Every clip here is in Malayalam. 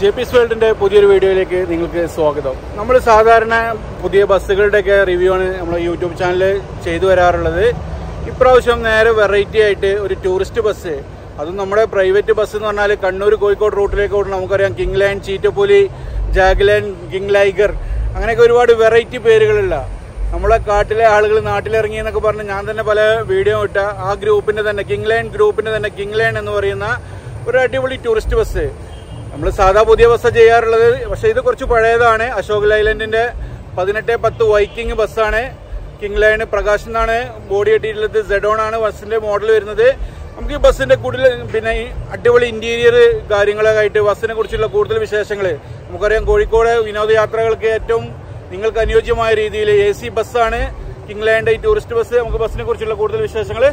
ജെ പി വേൾഡിന്റെ പുതിയൊരു വീഡിയോയിലേക്ക് നിങ്ങൾക്ക് സ്വാഗതം. നമ്മൾ സാധാരണ പുതിയ ബസ്സുകളുടെയൊക്കെ റിവ്യൂ ആണ് നമ്മൾ യൂട്യൂബ് ചാനലിൽ ചെയ്തു വരാറുള്ളത്. ഇപ്രാവശ്യം നേരെ വെറൈറ്റി ആയിട്ട് ഒരു ടൂറിസ്റ്റ് ബസ് അതും നമ്മുടെ പ്രൈവറ്റ് ബസ് എന്ന് പറഞ്ഞാൽ കണ്ണൂർ കോഴിക്കോട് റൂട്ടിലേക്ക് ഓടുന്ന നമുക്കറിയാം കിങ് ലൈൻ ചീറ്റപ്പുലി ജാഗ്ലൈൻ കിങ് ലൈഗർ അങ്ങനെയൊക്കെ ഒരുപാട് വെറൈറ്റി പേരുകളുള്ള നമ്മളെ കാട്ടിലെ ആളുകൾ നാട്ടിലിറങ്ങി എന്നൊക്കെ പറഞ്ഞ് ഞാൻ തന്നെ പല വീഡിയോ ഇട്ട ആ ഗ്രൂപ്പിന്റെ തന്നെ കിങ് ലൈൻ ഗ്രൂപ്പിന്റെ തന്നെ കിങ് ലൈൻ എന്ന് പറയുന്ന ഒരു അടിപൊളി ടൂറിസ്റ്റ് ബസ് നമ്മൾ സാധാ പുതിയ ബസ് ചെയ്യാറുള്ളത് പക്ഷെ ഇത് കുറച്ച് പഴയതാണ്. അശോക് ലൈലൻഡിന്റെ പതിനെട്ട് പത്ത് വൈക്കിംഗ് ബസ്സാണ്. കിങ് ലൈൻ പ്രകാശ് എന്നാണ് ബോഡി കെട്ടിയിട്ടുള്ളത്. സെഡോൺ ആണ് ബസ്സിന്റെ മോഡൽ വരുന്നത്. നമുക്ക് ഈ ബസ്സിന്റെ കൂടുതൽ പിന്നെ അടിപൊളി ഇന്റീരിയർ കാര്യങ്ങളൊക്കെ ആയിട്ട് ബസ്സിനെ കുറിച്ചുള്ള കൂടുതൽ വിശേഷങ്ങൾ. നമുക്കറിയാം കോഴിക്കോട് വിനോദയാത്രകൾക്ക് ഏറ്റവും നിങ്ങൾക്ക് അനുയോജ്യമായ രീതിയിൽ എ സി ബസ്സാണ്. കിങ് ലൈന്റെ ടൂറിസ്റ്റ് ബസ് നമുക്ക് ബസ്സിനെ കുറിച്ചുള്ള കൂടുതൽ വിശേഷങ്ങൾ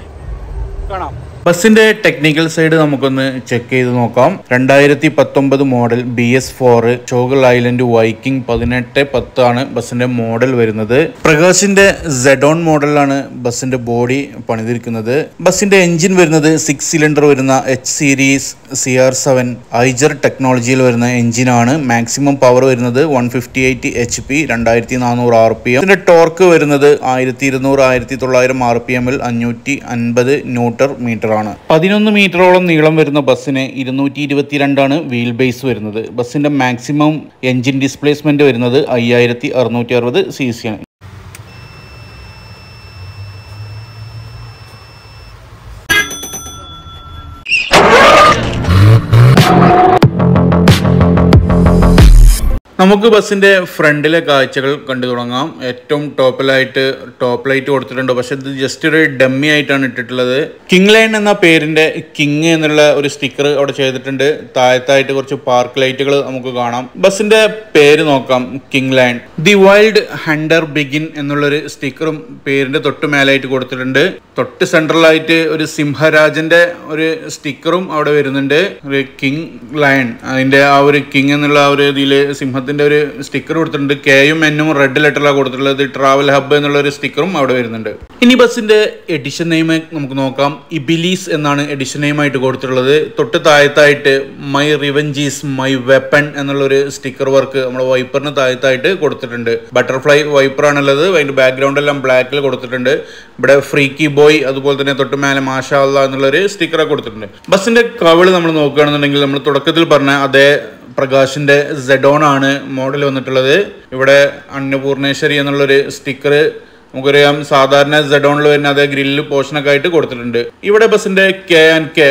കാണാം. ബസിന്റെ ടെക്നിക്കൽ സൈഡ് നമുക്കൊന്ന് ചെക്ക് ചെയ്ത് നോക്കാം. രണ്ടായിരത്തി പത്തൊമ്പത് മോഡൽ ബി എസ് ഫോർ ചോഗൽ ഐലൻഡ് വൈക്കിംഗ് പതിനെട്ട് പത്ത് ആണ് ബസ്സിന്റെ മോഡൽ വരുന്നത്. പ്രകാശിന്റെ സെഡോൺ മോഡലാണ് ബസ്സിന്റെ ബോഡി പണിതിരിക്കുന്നത്. ബസ്സിന്റെ എഞ്ചിൻ വരുന്നത് സിക്സ് സിലിണ്ടർ വരുന്ന H series C R seven ഐജർ ടെക്നോളജിയിൽ വരുന്ന എഞ്ചിനാണ് മാക്സിമം പവർ വരുന്നത് one fifty eight H P രണ്ടായിരത്തി നാനൂറ് ആർ പി എം ഇതിന്റെ ടോർക്ക് വരുന്നത് ആയിരത്തി ഇരുന്നൂറ് ആയിരത്തി തൊള്ളായിരം ആർ പി എമ്മിൽ അഞ്ഞൂറ്റി അൻപത് ന്യൂട്ടർ മീറ്റർ ആണ് പതിനൊന്ന് മീറ്ററോളം നീളം വരുന്ന ബസ്സിന് ഇരുന്നൂറ്റി ഇരുപത്തിരണ്ടാണ് വീൽ ബേസ് വരുന്നത്. ബസ്സിന്റെ മാക്സിമം എഞ്ചിൻ ഡിസ്പ്ലേസ്മെന്റ് വരുന്നത് അയ്യായിരത്തി അറുന്നൂറ്റി അറുപത് സി സി ആണ്. നമുക്ക് ബസ്സിന്റെ ഫ്രണ്ടിലെ കാഴ്ചകൾ കണ്ടു തുടങ്ങാം. ഏറ്റവും ടോപ്പിലായിട്ട് ടോപ്പ് ലൈറ്റ് കൊടുത്തിട്ടുണ്ട്. പക്ഷെ ഇത് ജസ്റ്റ് ഒരു ഡമ്മി ആയിട്ടാണ് ഇട്ടിട്ടുള്ളത്. കിങ് ലൈൻ എന്ന പേരിന്റെ കിങ് എന്നുള്ള ഒരു സ്റ്റിക്കർ അവിടെ ചെയ്തിട്ടുണ്ട്. താഴത്തായിട്ട് കുറച്ച് പാർക്ക് ലൈറ്റുകൾ നമുക്ക് കാണാം. ബസ്സിന്റെ പേര് നോക്കാം. King line the wild hunter begin എന്നുള്ളൊരു സ്റ്റിക്കറും പേരിന്റെ തൊട്ട് മേലായിട്ട് കൊടുത്തിട്ടുണ്ട്. തൊട്ട് സെൻട്രലായിട്ട് ഒരു സിംഹരാജന്റെ ഒരു സ്റ്റിക്കറും അവിടെ വരുന്നുണ്ട്. ഒരു കിങ് ലൈൻ അതിന്റെ ആ ഒരു കിങ് എന്നുള്ള ആ ഒരു ഇതിൽ സിംഹത്തിന്റെ ഒരു സ്റ്റിക്കർ കൊടുത്തിട്ടുണ്ട്. കെയും എന്നും റെഡ് ലെറ്ററിലാണ് കൊടുത്തിട്ടുള്ളത്. ട്രാവൽ ഹബ്ബ് എന്നുള്ള ഒരു സ്റ്റിക്കറും അവിടെ വരുന്നുണ്ട്. ഇനി ബസ്സിന്റെ എഡിഷൻ നെയിം നമുക്ക് നോക്കാം. ഇബിലീസ് എന്നാണ് എഡിഷൻ നെയിമായിട്ട് കൊടുത്തിട്ടുള്ളത്. തൊട്ട് താഴത്തായിട്ട് my revenge is my weapon എന്നുള്ള ഒരു സ്റ്റിക്കർ വർക്ക് നമ്മുടെ വൈപ്പറിന് താഴത്തായിട്ട് കൊടുത്തിട്ടുണ്ട്. ബട്ടർഫ്ലൈ വൈപ്പർ ആണുള്ളത്. അതിന്റെ ബാക്ക്ഗ്രൗണ്ട് എല്ലാം ബ്ലാക്കിൽ കൊടുത്തിട്ടുണ്ട്. ഇവിടെ ഫ്രീക്കി ബോയ് അതുപോലെ തന്നെ തൊട്ട് മേലെ മാഷാ അള്ള എന്നുള്ളൊരു സ്റ്റിക്കറൊക്കെ കൊടുത്തിട്ടുണ്ട്. ബസ്സിന്റെ കവിൾ നമ്മൾ നോക്കുകയാണെന്നുണ്ടെങ്കിൽ നമ്മൾ തുടക്കത്തിൽ പറഞ്ഞ അതേ പ്രകാശിന്റെ സെഡോൺ ആണ് മോഡൽ വന്നിട്ടുള്ളത്. ഇവിടെ അന്നപൂർണേശ്വരി എന്നുള്ളൊരു സ്റ്റിക്കർ നമുക്കറിയാം. സാധാരണ സെഡോണിൽ വരുന്ന അതേ ഗ്രില്ല് പോർഷനൊക്കെ ആയിട്ട് കൊടുത്തിട്ടുണ്ട്. ഇവിടെ ബസ്സിന്റെ K and K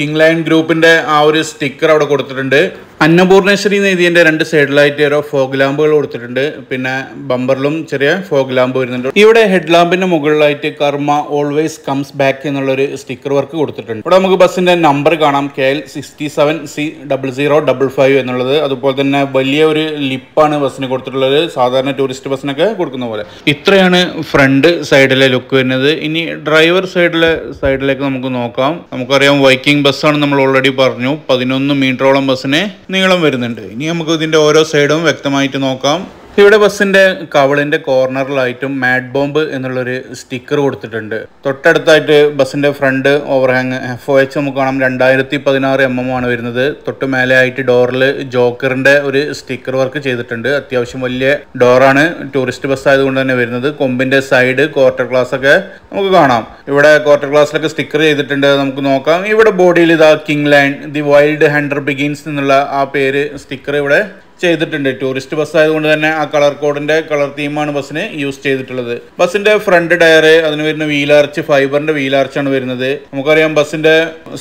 king line ഗ്രൂപ്പിന്റെ ആ ഒരു സ്റ്റിക്കർ അവിടെ കൊടുത്തിട്ടുണ്ട്. അന്നപൂർണേശ്വരി എഴുതിയതിന്റെ രണ്ട് സൈഡിലായിട്ട് ഓരോ ഫോഗ് ലാമ്പുകൾ കൊടുത്തിട്ടുണ്ട്. പിന്നെ ബമ്പറിലും ചെറിയ ഫോഗ് ലാമ്പ് വരുന്നുണ്ട്. ഇവിടെ ഹെഡ് ലാമ്പിന്റെ മുകളിലായിട്ട് കർമ്മ ഓൾവേസ് കംസ് ബാക്ക് എന്നുള്ള ഒരു സ്റ്റിക്കർ വർക്ക് കൊടുത്തിട്ടുണ്ട്. ഇവിടെ നമുക്ക് ബസ്സിന്റെ നമ്പർ കാണാം. K L sixty seven C double zero double five എന്നുള്ളത്. അതുപോലെ തന്നെ വലിയ ഒരു ലിപ്പാണ് ബസ്സിന് കൊടുത്തിട്ടുള്ളത്. സാധാരണ ടൂറിസ്റ്റ് ബസ്സിനൊക്കെ കൊടുക്കുന്ന പോലെ. ഇത്രയാണ് ഫ്രണ്ട് സൈഡിലെ ലുക്ക് വരുന്നത്. ഇനി ഡ്രൈവർ സൈഡിലെ സൈഡിലേക്ക് നമുക്ക് നോക്കാം. നമുക്കറിയാം വൈക്കിംഗ് ബസ്സാണ് നമ്മൾ ഓൾറെഡി പറഞ്ഞു. പതിനൊന്ന് മീറ്ററോളം ബസ്സിന് നീളം വരുന്നുണ്ട്. ഇനി നമുക്ക് ഇതിന്റെ ഓരോ സൈഡും വ്യക്തമായിട്ട് നോക്കാം. ഇവിടെ ബസ്സിന്റെ കവളിന്റെ കോർണറിലായിട്ടും മാഡ് ബോംബ് എന്നുള്ളൊരു സ്റ്റിക്കർ കൊടുത്തിട്ടുണ്ട്. തൊട്ടടുത്തായിട്ട് ബസ്സിന്റെ front overhang F O H നമുക്ക് കാണാം. രണ്ടായിരത്തി പതിനാറ് എം എം ആണ് വരുന്നത്. തൊട്ട് മേലെ ആയിട്ട് ഡോറിൽ ജോക്കറിന്റെ ഒരു സ്റ്റിക്കർ വർക്ക് ചെയ്തിട്ടുണ്ട്. അത്യാവശ്യം വലിയ ഡോറാണ്. ടൂറിസ്റ്റ് ബസ് ആയതുകൊണ്ട് തന്നെ വരുന്നത്. കൊമ്പിന്റെ സൈഡ് ക്വാർട്ടർ ഗ്ലാസ് ഒക്കെ നമുക്ക് കാണാം. ഇവിടെ ക്വാർട്ടർ ഗ്ലാസ്സിലൊക്കെ സ്റ്റിക്കർ ചെയ്തിട്ടുണ്ട്. നമുക്ക് നോക്കാം. ഇവിടെ ബോഡിയിൽ ഇതാ king land the wild hunter begins എന്നുള്ള ആ പേര് സ്റ്റിക്കർ ഇവിടെ ചെയ്തിട്ടുണ്ട്. ടൂറിസ്റ്റ് ബസ് ആയതുകൊണ്ട് തന്നെ ആ കളർ കോഡിന്റെ കളർ തീമാണ് ബസ്സിന് യൂസ് ചെയ്തിട്ടുള്ളത്. ബസ്സിന്റെ ഫ്രണ്ട് ടയർ അതിന് വരുന്ന വീലാർച്ച് ഫൈബറിന്റെ ആണ് വരുന്നത്. നമുക്കറിയാം ബസ്സിന്റെ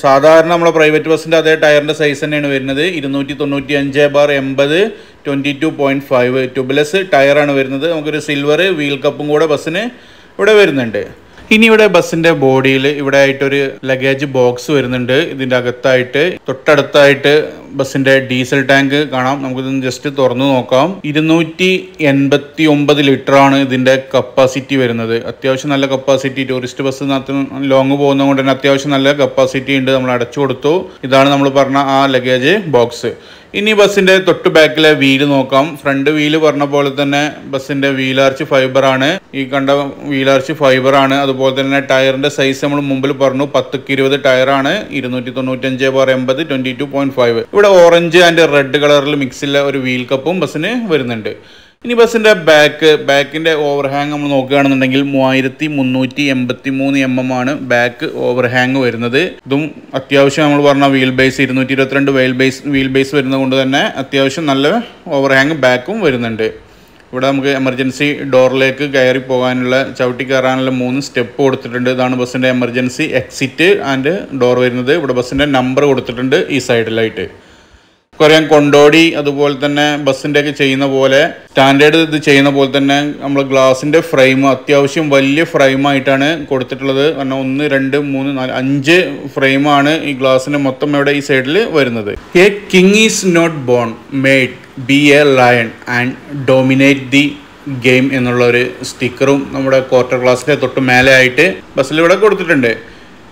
സാധാരണ നമ്മളെ പ്രൈവറ്റ് ബസ്സിന്റെ അതേ ടയറിന്റെ സൈസ് തന്നെയാണ് വരുന്നത്. ഇരുന്നൂറ്റി തൊണ്ണൂറ്റി അഞ്ച് ബാർ എൺപത് twenty two point five tubeless ടയറാണ് വരുന്നത്. നമുക്കൊരു സിൽവർ വീൽ കപ്പും കൂടെ ബസ്സിന് ഇവിടെ വരുന്നുണ്ട്. ഇനി ഇവിടെ ബസ്സിന്റെ ബോഡിയിൽ ഇവിടെ ആയിട്ടൊരു ലഗേജ് ബോക്സ് വരുന്നുണ്ട്. ഇതിന്റെ അകത്തായിട്ട് തൊട്ടടുത്തായിട്ട് ബസ്സിന്റെ ഡീസൽ ടാങ്ക് കാണാം. നമുക്കിത് ജസ്റ്റ് തുറന്നു നോക്കാം. ഇരുന്നൂറ്റി എൺപത്തി ഒമ്പത് ലിറ്റർ ആണ് ഇതിന്റെ കപ്പാസിറ്റി വരുന്നത്. അത്യാവശ്യം നല്ല കപ്പാസിറ്റി ടൂറിസ്റ്റ് ബസ് ലോങ് പോകുന്നത് കൊണ്ട് തന്നെ അത്യാവശ്യം നല്ല കപ്പാസിറ്റി ഉണ്ട്. നമ്മൾ അടച്ചു കൊടുത്തു. ഇതാണ് നമ്മൾ പറഞ്ഞ ആ ലഗേജ് ബോക്സ് ഇനി ബസ്സിന്റെ തൊട്ട് ബാക്കിലെ വീൽ നോക്കാം. ഫ്രണ്ട് വീൽ പറഞ്ഞ പോലെ തന്നെ ബസ്സിന്റെ വീലാർച്ച് ഫൈബർ ആണ്. ഈ കണ്ട വീലാർച്ച് ഫൈബർ ആണ്. അതുപോലെ തന്നെ ടയറിന്റെ സൈസ് നമ്മൾ മുമ്പിൽ പറഞ്ഞു. പത്തുക്ക് ഇരുപത് ടയറാണ് ഇരുന്നൂറ്റി തൊണ്ണൂറ്റഞ്ച് ബാർ എൺപത് ട്വന്റി ടു പോയിന്റ് ഫൈവ് ഇവിടെ ഓറഞ്ച് ആൻഡ് റെഡ് കളറിൽ മിക്സിലെ ഒരു വീൽ കപ്പും ബസ്സിന് വരുന്നുണ്ട്. ഇനി ബസ്സിന്റെ ബാക്ക് ബാക്കിന്റെ ഓവർഹാങ് നമ്മൾ നോക്കുകയാണെന്നുണ്ടെങ്കിൽ മൂവായിരത്തി മുന്നൂറ്റി എൺപത്തി മൂന്ന് എം എം ആണ് ബാക്ക് ഓവർഹാങ് വരുന്നത്. ഇതും അത്യാവശ്യം നമ്മൾ പറഞ്ഞ വീൽ ബേസ് ഇരുന്നൂറ്റി ഇരുപത്തിരണ്ട് വെയിൽ ബേസ് വീൽ ബേസ് വരുന്നത് കൊണ്ട് തന്നെ അത്യാവശ്യം നല്ല ഓവർഹാങ് ബാക്കും വരുന്നുണ്ട്. ഇവിടെ നമുക്ക് എമർജൻസി ഡോറിലേക്ക് കയറി പോകാനുള്ള ചവിട്ടി കയറാനുള്ള മൂന്ന് സ്റ്റെപ്പ് കൊടുത്തിട്ടുണ്ട്. ഇതാണ് ബസ്സിന്റെ എമർജൻസി എക്സിറ്റ് ആൻഡ് ഡോർ വരുന്നത്. ഇവിടെ ബസ്സിന്റെ നമ്പർ കൊടുത്തിട്ടുണ്ട് ഈ സൈഡിലായിട്ട് കുറയാൻ കൊണ്ടോടി അതുപോലെ തന്നെ ബസ്സിന്റെ ഒക്കെ ചെയ്യുന്ന പോലെ സ്റ്റാൻഡേർഡ് ഇത് ചെയ്യുന്ന പോലെ തന്നെ നമ്മൾ ഗ്ലാസിന്റെ ഫ്രെയിം അത്യാവശ്യം വലിയ ഫ്രെയിമായിട്ടാണ് കൊടുത്തിട്ടുള്ളത്. കാരണം ഒന്ന് രണ്ട് മൂന്ന് നാല് അഞ്ച് ഫ്രെയിമാണ് ഈ ഗ്ലാസിന് മൊത്തം ഇവിടെ ഈ സൈഡിൽ വരുന്നത്. A king is not born made be a lion and dominate the game എന്നുള്ള ഒരു സ്റ്റിക്കറും നമ്മുടെ ക്വാർട്ടർ ഗ്ലാസിന്റെ തൊട്ട് മേലെ ആയിട്ട് ബസ്സിൽ ഇവിടെ കൊടുത്തിട്ടുണ്ട്.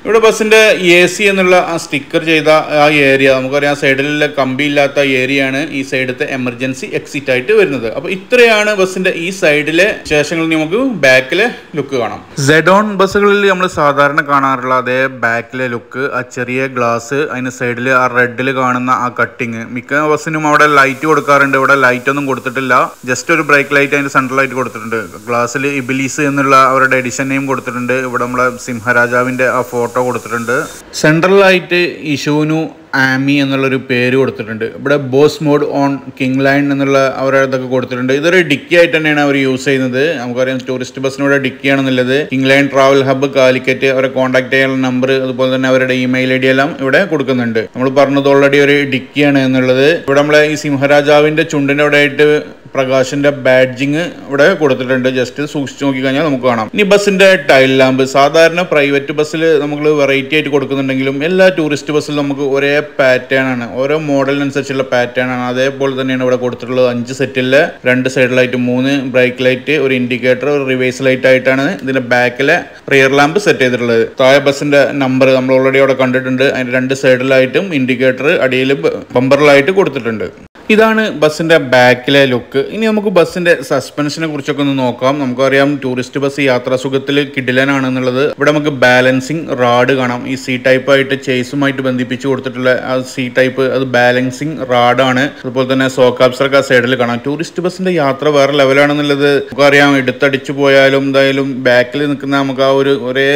ഇവിടെ ബസ്സിന്റെ എ സി എന്നുള്ള ആ സ്റ്റിക്കർ ചെയ്ത ആ ഏരിയ നമുക്കറിയാം സൈഡിലുള്ള കമ്പി ഇല്ലാത്ത ഏരിയയാണ് ഈ സൈഡത്തെ എമർജൻസി എക്സിറ്റ് ആയിട്ട് വരുന്നത്. അപ്പോൾ ഇത്രയാണ് ബസ്സിന്റെ ഈ സൈഡിലെ ശേഷങ്ങൾ നമുക്ക് ബാക്കിലെ ലുക്ക് കാണാം. സെഡോൺ ബസ്സുകളിൽ നമ്മൾ സാധാരണ കാണാറുള്ള അതേ ബാക്കിലെ ലുക്ക് ആ ചെറിയ ഗ്ലാസ് അതിന് സൈഡിൽ ആ റെഡിൽ കാണുന്ന ആ കട്ടിങ് മിക്ക ബസ്സിനും അവിടെ ലൈറ്റ് കൊടുക്കാറുണ്ട്. ഇവിടെ ലൈറ്റ് ഒന്നും കൊടുത്തിട്ടില്ല. ജസ്റ്റ് ഒരു ബ്രേക്ക് ലൈറ്റ് അതിന്റെ സെൻട്രൽ ലൈറ്റ് കൊടുത്തിട്ടുണ്ട്. ഗ്ലാസ്സിൽ ഇബിലീസ് എന്നുള്ള അവരുടെ എഡിഷൻ നെയിം കൊടുത്തിട്ടുണ്ട്. ഇവിടെ നമ്മളെ സിംഹരാജാവിന്റെ ആ ഫോട്ടോ കൊടുത്തിട്ടുണ്ട്. സെൻട്രലായിട്ട് ഇഷുവിനു ആമി എന്നുള്ളൊരു പേര് കൊടുത്തിട്ടുണ്ട്. ഇവിടെ boss mode on king line എന്നുള്ള അവരുടെ ഇതൊക്കെ കൊടുത്തിട്ടുണ്ട്. ഇതൊരു ഡിക്കി ആയിട്ട് തന്നെയാണ് അവർ യൂസ് ചെയ്യുന്നത്. നമുക്കറിയാം ടൂറിസ്റ്റ് ബസ്സിനൂടെ ഡിക്കിയാണെന്നുള്ളത്. King line travel hub Calicut അവരെ കോൺടാക്ട് ചെയ്യാനുള്ള നമ്പർ അതുപോലെ തന്നെ അവരുടെ ഇമെയിൽ ഐ ഡി എല്ലാം ഇവിടെ കൊടുക്കുന്നുണ്ട്. നമ്മൾ പറഞ്ഞത് ഓൾറെഡി ഒരു ഡിക്കിയാണ് എന്നുള്ളത്. ഇവിടെ നമ്മളെ ഈ സിംഹരാജാവിന്റെ ചുണ്ടിന്റെ അവിടെ ആയിട്ട് പ്രകാശിന്റെ ബാഡ്ജിങ് ഇവിടെ കൊടുത്തിട്ടുണ്ട്. ജസ്റ്റ് സൂക്ഷിച്ചു നോക്കി കഴിഞ്ഞാൽ നമുക്ക് കാണാം. ഇനി ബസ്സിന്റെ ടൈൽ ലാമ്പ്. സാധാരണ പ്രൈവറ്റ് ബസ്സിൽ നമ്മൾ വെറൈറ്റി ആയിട്ട് കൊടുക്കുന്നുണ്ടെങ്കിലും എല്ലാ ടൂറിസ്റ്റ് ബസ്സിലും നമുക്ക് ഒരേ പാറ്റേൺ ആണ്. ഓരോ മോഡലിനനുസരിച്ചുള്ള പാറ്റേൺ ആണ്. അതേപോലെ തന്നെയാണ് ഇവിടെ കൊടുത്തിട്ടുള്ളത്. അഞ്ച് സെറ്റിലെ രണ്ട് സൈഡിലായിട്ട് മൂന്ന് ബ്രേക്ക് ലൈറ്റ് ഒരു ഇൻഡിക്കേറ്റർ ഒരു റിവേഴ്സ് ലൈറ്റ് ആയിട്ടാണ് ഇതിന്റെ ബാക്കിലെ റിയർ ലാമ്പ് സെറ്റ് ചെയ്തിട്ടുള്ളത്. താഴെ ബസ്സിന്റെ നമ്പർ നമ്മൾ ഓൾറെഡി അവിടെ കണ്ടിട്ടുണ്ട്. അതിന്റെ രണ്ട് സൈഡിലായിട്ടും ഇൻഡിക്കേറ്റർ അടിയിൽ ബമ്പറിലായിട്ട് കൊടുത്തിട്ടുണ്ട്. ഇതാണ് ബസ്സിന്റെ ബാക്കിലെ ലുക്ക്. ഇനി നമുക്ക് ബസ്സിന്റെ സസ്പെൻഷനെ കുറിച്ചൊക്കെ ഒന്ന് നോക്കാം. നമുക്കറിയാം ടൂറിസ്റ്റ് ബസ് യാത്രാസുഖത്തിൽ കിഡിലനാണെന്നുള്ളത് ഇവിടെ നമുക്ക് ബാലൻസിങ് റാഡ് കാണാം. ഈ സി ടൈപ്പ് ആയിട്ട് ചേസുമായിട്ട് ബന്ധിപ്പിച്ച് കൊടുത്തിട്ടുള്ള ആ സി ടൈപ്പ് അത് ബാലൻസിങ് റാഡാണ് അതുപോലെ തന്നെ സോക്കാബ്സർക്ക് ആ സൈഡിൽ കാണാം. ടൂറിസ്റ്റ് ബസ്സിന്റെ യാത്ര വേറെ ലെവലാണെന്നുള്ളത് നമുക്കറിയാം. എടുത്തടിച്ചു പോയാലും എന്തായാലും ബാക്കിൽ നിൽക്കുന്ന നമുക്ക് ആ ഒരു ഒരേ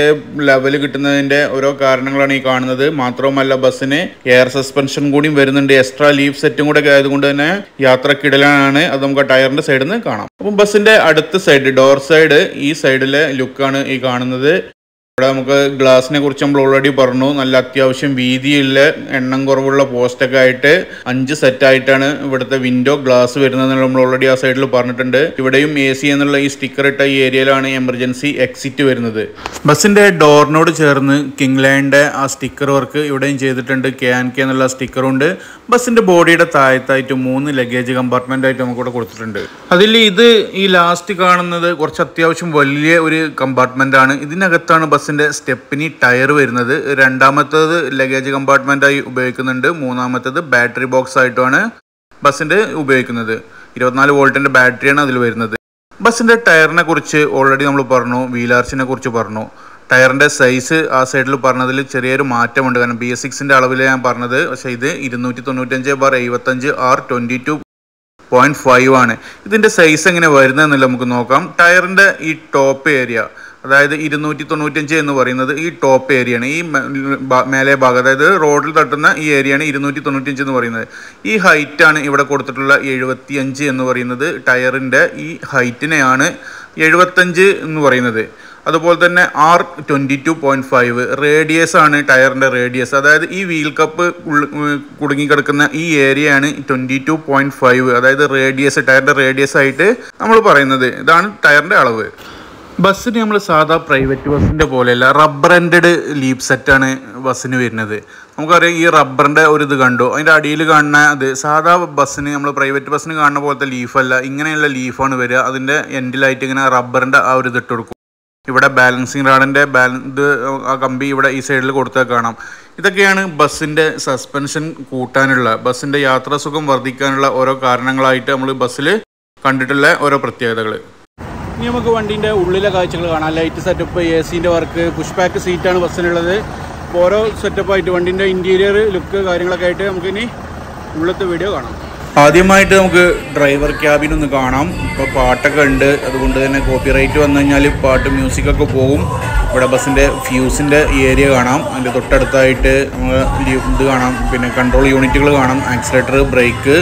ലെവൽ കിട്ടുന്നതിന്റെ ഓരോ കാരണങ്ങളാണ് ഈ കാണുന്നത്. മാത്രവുമല്ല ബസ്സിന് എയർ സസ്പെൻഷൻ കൂടിയും വരുന്നുണ്ട്. എക്സ്ട്രാ ലീവ് സെറ്റും കൂടെ ഒക്കെ ആയതുകൊണ്ട് തന്നെ യാത്രക്കിടലാണ് അത് നമുക്ക് ടയറിന്റെ സൈഡിൽ നിന്ന് കാണാം. അപ്പം ബസ്സിന്റെ അടുത്ത സൈഡ് ഡോർ സൈഡ് ഈ സൈഡിലെ ലുക്കാണ് ഈ കാണുന്നത്. ഇവിടെ നമുക്ക് ഗ്ലാസിനെ കുറിച്ച് നമ്മൾ ഓൾറെഡി പറഞ്ഞു. നല്ല അത്യാവശ്യം വീതിയുള്ള എണ്ണം കുറവുള്ള പോസ്റ്റൊക്കെ ആയിട്ട് അഞ്ച് സെറ്റ് ആയിട്ടാണ് ഇവിടുത്തെ വിൻഡോ ഗ്ലാസ് വരുന്നത് നമ്മൾ ഓൾറെഡി ആ സൈഡിൽ പറഞ്ഞിട്ടുണ്ട്. ഇവിടെയും എ സി എന്നുള്ള ഈ സ്റ്റിക്കർ ഇട്ട ഈ ഏരിയയിലാണ് എമർജൻസി എക്സിറ്റ് വരുന്നത്. ബസ്സിന്റെ ഡോറിനോട് ചേർന്ന് കിങ് ആ സ്റ്റിക്കർ വർക്ക് ഇവിടെയും ചെയ്തിട്ടുണ്ട്. കെ ആൻ കെ എന്നുള്ള സ്റ്റിക്കറുണ്ട് ബസ്സിന്റെ ബോഡിയുടെ താഴത്തായിട്ട് മൂന്ന് ലഗേജ് കമ്പാർട്ട്മെന്റ് ആയിട്ട് നമുക്ക് ഇവിടെ കൊടുത്തിട്ടുണ്ട്. അതിൽ ഇത് ഈ ലാസ്റ്റ് കാണുന്നത് കുറച്ച് അത്യാവശ്യം വലിയ ഒരു കമ്പാർട്ട്മെന്റ് ആണ്. ഇതിനകത്താണ് ബസ്സിന്റെ സ്റ്റെപ്പിനി ടയർ വരുന്നത് രണ്ടാമത്തേത് ലഗേജ് കമ്പാർട്ട്മെന്റായി ഉപയോഗിക്കുന്നുണ്ട്. മൂന്നാമത്തേത് ബാറ്ററി ബോക്സ് ആയിട്ടുമാണ് ബസ്സിന്റെ ഉപയോഗിക്കുന്നത്. ഇരുപത്തിനാല് വോൾട്ടിന്റെ ബാറ്ററിയാണ് അതിൽ വരുന്നത്. ബസ്സിന്റെ ടയറിനെ കുറിച്ച് ഓൾറെഡി നമ്മൾ പറഞ്ഞു വീലാർച്ചിനെ കുറിച്ച് പറഞ്ഞു. ടയറിന്റെ സൈസ് ആ സൈഡിൽ പറഞ്ഞതിൽ ചെറിയൊരു മാറ്റമുണ്ട്. കാരണം ബി എസ് സിക്സിന്റെ അളവിൽ ഞാൻ പറഞ്ഞത് പക്ഷേ ഇത് ഇരുന്നൂറ്റി തൊണ്ണൂറ്റഞ്ച് ബാർ എഴുപത്തഞ്ച് R twenty two point five ആണ്. ഇതിന്റെ സൈസ് എങ്ങനെ വരുന്നതെന്നില്ല നമുക്ക് നോക്കാം. ടയറിന്റെ ഈ ടോപ്പ് ഏരിയ അതായത് ഇരുന്നൂറ്റി തൊണ്ണൂറ്റഞ്ച് എന്ന് പറയുന്നത് ഈ ടോപ്പ് ഏരിയയാണ് ഈ മേലെ ഭാഗം അതായത് റോഡിൽ തട്ടുന്ന ഈ ഏരിയയാണ് ഇരുന്നൂറ്റി തൊണ്ണൂറ്റഞ്ച് എന്ന് പറയുന്നത്. ഈ ഹൈറ്റ് ആണ് ഇവിടെ കൊടുത്തിട്ടുള്ള എഴുപത്തിയഞ്ച് എന്ന് പറയുന്നത്. ടയറിന്റെ ഈ ഹൈറ്റിനെയാണ് എഴുപത്തഞ്ച് എന്ന് പറയുന്നത്. അതുപോലെ തന്നെ R twenty two point five radius ആണ് ടയറിന്റെ റേഡിയസ് അതായത് ഈ വീൽ കപ്പ് കുടുങ്ങിക്കിടക്കുന്ന ഈ ഏരിയയാണ് ട്വന്റി ടു പോയിന്റ് ഫൈവ് അതായത് റേഡിയസ് ടയറിന്റെ റേഡിയസ് ആയിട്ട് നമ്മൾ പറയുന്നത്. ഇതാണ് ടയറിന്റെ അളവ്. ബസ്സിന് നമ്മൾ സാധാ പ്രൈവറ്റ് ബസ്സിന്റെ പോലെയല്ല റബ്ബർ എൻഡഡ് ലീപ് സെറ്റാണ് ബസ്സിന് വരുന്നത്. നമുക്കറിയാം ഈ റബ്ബറിന്റെ ഒരു ഇത് കണ്ടു. അതിന്റെ അടിയിൽ കാണുന്ന അത് സാധാ ബസ്സിന് നമ്മൾ പ്രൈവറ്റ് ബസ്സിന് കാണുന്ന പോലത്തെ ലീഫല്ല ഇങ്ങനെയുള്ള ലീഫാണ് വരിക. അതിന്റെ എൻഡിലായിട്ട് ഇങ്ങനെ റബ്ബറിന്റെ ആ ഒരു ഇത് ഇട്ട് കൊടുക്കും. ഇവിടെ ബാലൻസിങ് റാഡിന്റെ ബാലൻ ഇത് ആ കമ്പി ഇവിടെ ഈ സൈഡിൽ കൊടുത്താൽ കാണാം. ഇതൊക്കെയാണ് ബസ്സിന്റെ സസ്പെൻഷൻ കൂട്ടാനുള്ള ബസ്സിന്റെ യാത്രാസുഖം വർദ്ധിക്കാനുള്ള ഓരോ കാരണങ്ങളായിട്ട് നമ്മൾ ബസ്സിൽ കണ്ടിട്ടുള്ള ഓരോ പ്രത്യേകതകൾ ഇനി നമുക്ക് വണ്ടീന്റെ ഉള്ളിലെ കാഴ്ചകൾ കാണാം. ലൈറ്റ് സെറ്റപ്പ് എ സിന്റെ വർക്ക് പുഷ് ബാക്ക് സീറ്റാണ് ബസ്സിനുള്ളത് ഓരോ സെറ്റപ്പായിട്ട് വണ്ടീന്റെ ഇന്റീരിയർ ലുക്ക് കാര്യങ്ങളൊക്കെ ആയിട്ട് നമുക്കിനി ഉള്ളത്തെ വീഡിയോ കാണാം. ആദ്യമായിട്ട് നമുക്ക് ഡ്രൈവർ ക്യാബിൻ ഒന്ന് കാണാം. ഇപ്പോൾ പാട്ടൊക്കെ ഉണ്ട്. അതുകൊണ്ട് തന്നെ കോപ്പി റൈറ്റ് വന്നു കഴിഞ്ഞാൽ പാട്ട് മ്യൂസിക്കൊക്കെ പോകും. ഇവിടെ ബസ്സിന്റെ ഫ്യൂസിന്റെ ഏരിയ കാണാം. അതിന്റെ തൊട്ടടുത്തായിട്ട് നമുക്ക് ഇത് കാണാം. പിന്നെ കൺട്രോൾ യൂണിറ്റുകൾ കാണാം. ആക്സിലേറ്റർ ബ്രേക്ക്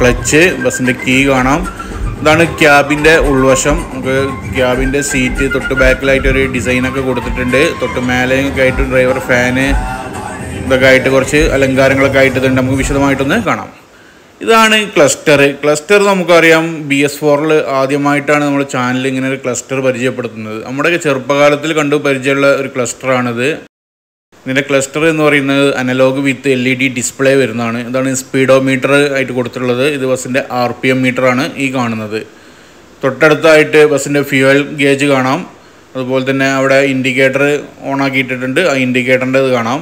ക്ലച്ച് ബസ്സിന്റെ കീ കാണാം. ഇതാണ് ക്യാബിന്റെ ഉൾവശം. നമുക്ക് ക്യാബിന്റെ സീറ്റ് തൊട്ട് ബാക്കിലായിട്ട് ഒരു ഡിസൈനൊക്കെ കൊടുത്തിട്ടുണ്ട്. തൊട്ട് മേലെയൊക്കെ ആയിട്ട് ഡ്രൈവർ ഫാന് ഇതൊക്കെ ആയിട്ട് കുറച്ച് അലങ്കാരങ്ങളൊക്കെ ആയിട്ട് ഇതുണ്ട്. നമുക്ക് വിശദമായിട്ടൊന്ന് കാണാം. ഇതാണ് ക്ലസ്റ്റർ ക്ലസ്റ്റർ നമുക്കറിയാം ബി എസ് ഫോറിൽ ആദ്യമായിട്ടാണ് നമ്മൾ ചാനൽ ഇങ്ങനെ ഒരു ക്ലസ്റ്റർ പരിചയപ്പെടുത്തുന്നത്. നമ്മുടെയൊക്കെ ചെറുപ്പകാലത്തിൽ കണ്ടു പരിചയമുള്ള ഒരു ക്ലസ്റ്ററാണിത് ഇതിന്റെ ക്ലസ്റ്റർ എന്ന് പറയുന്നത് analogue with L E D display വരുന്നതാണ്. ഇതാണ് സ്പീഡോമീറ്റർ ആയിട്ട് കൊടുത്തിട്ടുള്ളത്. ഇത് ബസ്സിന്റെ ആർ പി എം മീറ്ററാണ് ഈ കാണുന്നത്. തൊട്ടടുത്തായിട്ട് ബസ്സിന്റെ ഫ്യൂവൽ ഗേജ് കാണാം. അതുപോലെ തന്നെ അവിടെ ഇൻഡിക്കേറ്റർ ഓൺ ആക്കിയിട്ടിട്ടുണ്ട്. ആ ഇൻഡിക്കേറ്ററിന്റെ ഇത് കാണാം.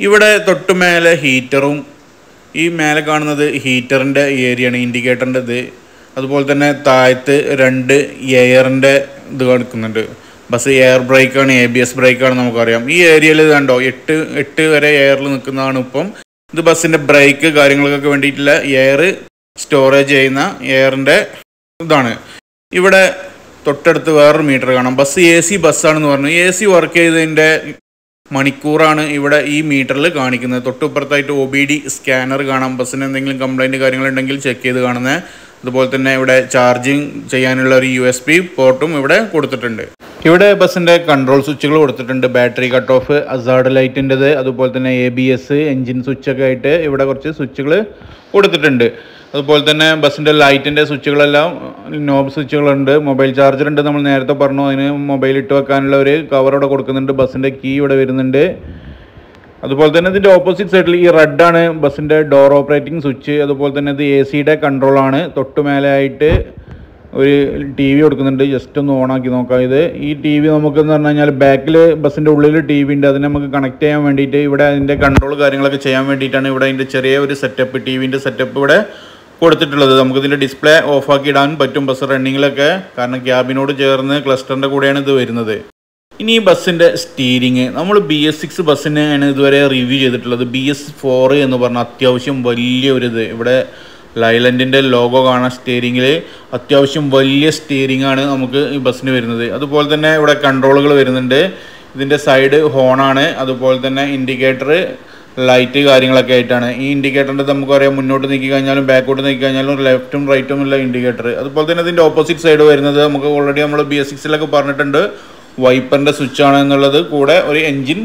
ഇവിടെ തൊട്ട് മേലെ ഹീറ്ററും ഈ മേലെ കാണുന്നത് ഹീറ്ററിന്റെ ഏരിയയാണ് ഇൻഡിക്കേറ്ററിന്റെ ഇത്. അതുപോലെ തന്നെ താഴത്ത് രണ്ട് എയറിന്റെ ഇത് കാണിക്കുന്നുണ്ട്. ബസ് എയർ ബ്രേക്കാണ് എ ബി എസ് ബ്രേക്കാണ് നമുക്കറിയാം. ഈ ഏരിയയിൽ കണ്ടോ എട്ട് എട്ട് വരെ എയറിൽ നിൽക്കുന്നതാണ് ഇപ്പം. ഇത് ബസ്സിന്റെ ബ്രേക്ക് കാര്യങ്ങൾക്കൊക്കെ വേണ്ടിയിട്ടുള്ള എയർ സ്റ്റോറേജ് ചെയ്യുന്ന എയറിന്റെ ഇതാണ്. ഇവിടെ തൊട്ടടുത്ത് വേറൊരു മീറ്റർ കാണാം. ബസ് എ സി ബസ്സാണെന്ന് പറഞ്ഞു. എ സി വർക്ക് ചെയ്തതിന്റെ മണിക്കൂറാണ് ഇവിടെ ഈ മീറ്ററിൽ കാണിക്കുന്നത്. തൊട്ടുപ്പുറത്തായിട്ട് ഒ ബി ഡി സ്കാനർ കാണാം. ബസ്സിന് എന്തെങ്കിലും കംപ്ലൈന്റ് കാര്യങ്ങളുണ്ടെങ്കിൽ ചെക്ക് ചെയ്ത് കാണുന്നത്. അതുപോലെ തന്നെ ഇവിടെ ചാർജിങ് ചെയ്യാനുള്ള ഒരു യു എസ് പി പോർട്ടും ഇവിടെ കൊടുത്തിട്ടുണ്ട്. ഇവിടെ ബസ്സിന്റെ കൺട്രോൾ സ്വിച്ചുകൾ കൊടുത്തിട്ടുണ്ട്. ബാറ്ററി കട്ട് ഓഫ് അസാർഡ് ലൈറ്റിന്റെത് അതുപോലെ തന്നെ എ ബി എസ് എൻജിൻ സ്വിച്ചൊക്കെ ആയിട്ട് ഇവിടെ കുറച്ച് സ്വിച്ചുകൾ കൊടുത്തിട്ടുണ്ട്. അതുപോലെ തന്നെ ബസ്സിന്റെ ലൈറ്റിന്റെ സ്വിച്ചുകളെല്ലാം നോബ് സ്വിച്ചുകളുണ്ട് മൊബൈൽ ചാർജർ ഉണ്ട് നമ്മൾ നേരത്തെ പറഞ്ഞു. അതിന് മൊബൈൽ ഇട്ട് വെക്കാനുള്ള ഒരു കവർ ഇവിടെ കൊടുക്കുന്നുണ്ട്. ബസ്സിന്റെ കീ ഇവിടെ വരുന്നുണ്ട്. അതുപോലെ തന്നെ ഇതിന്റെ ഓപ്പോസിറ്റ് സൈഡിൽ ഈ റെഡാണ് ബസ്സിന്റെ ഡോർ ഓപ്പറേറ്റിംഗ് സ്വിച്ച് അതുപോലെ തന്നെ ഇത് എ സിയുടെ കൺട്രോളാണ് തൊട്ട് മേലെ ആയിട്ട് ഒരു ടി വി കൊടുക്കുന്നുണ്ട്. ജസ്റ്റ് ഒന്ന് ഓണാക്കി നോക്കാം. ഇത് ഈ ടി വി നമുക്കെന്ന് പറഞ്ഞു കഴിഞ്ഞാൽ ബാക്കിൽ ബസ്സിന്റെ ഉള്ളിൽ ടി വി ഉണ്ട്. അതിനെ നമുക്ക് കണക്ട് ചെയ്യാൻ വേണ്ടിയിട്ട് ഇവിടെ അതിന്റെ കൺട്രോൾ കാര്യങ്ങളൊക്കെ ചെയ്യാൻ വേണ്ടിയിട്ടാണ് ഇവിടെ അതിന്റെ ചെറിയ ഒരു സെറ്റപ്പ് ടി വിന്റെ സെറ്റപ്പ് ഇവിടെ കൊടുത്തിട്ടുള്ളത്. നമുക്കിതിന്റെ ഡിസ്പ്ലേ ഓഫാക്കി ഇടാൻ പറ്റും ബസ് റണ്ണിങ്ങിലൊക്കെ കാരണം ക്യാബിനോട് ചേർന്ന് ക്ലസ്റ്ററിന്റെ കൂടെയാണ് ഇത് വരുന്നത്. ഇനി ഈ ബസ്സിന്റെ സ്റ്റീരിങ് നമ്മൾ ബി എസ് സിക്സ് ബസ്സിനെയാണ് ഇതുവരെ റിവ്യൂ ചെയ്തിട്ടുള്ളത്. ബി എസ് ഫോർ എന്ന് പറഞ്ഞാൽ അത്യാവശ്യം വലിയ ഒരു ഇത് ഇവിടെ ലൈലൻഡിന്റെ ലോഗോ കാണാൻ സ്റ്റിയറിങ്ങിൽ അത്യാവശ്യം വലിയ സ്റ്റിയറിംഗ് ആണ് നമുക്ക് ഈ ബസ്സിന് വരുന്നത്. അതുപോലെ തന്നെ ഇവിടെ കൺട്രോളുകൾ വരുന്നുണ്ട്. ഇതിന്റെ സൈഡ് ഹോണാണ് അതുപോലെ തന്നെ ഇൻഡിക്കേറ്റർ ലൈറ്റ് കാര്യങ്ങളൊക്കെ ആയിട്ടാണ്. ഈ ഇൻഡിക്കേറ്ററിന്റെ നമുക്കറിയാം മുന്നോട്ട് നീക്കി കഴിഞ്ഞാലും ബാക്കോട്ട് നീക്കി കഴിഞ്ഞാലും ലെഫ്റ്റും റൈറ്റും ഉള്ള ഇൻഡിക്കേറ്റർ അതുപോലെ തന്നെ ഇതിന്റെ ഓപ്പോസിറ്റ് സൈഡ് വരുന്നത് നമുക്ക് ഓൾറെഡി നമ്മൾ ബി എസ് സിക്സിലൊക്കെ പറഞ്ഞിട്ടുണ്ട്. വൈപ്പറിന്റെ സ്വിച്ച് ആണ് എന്നുള്ളത്. കൂടെ ഒരു എൻജിൻ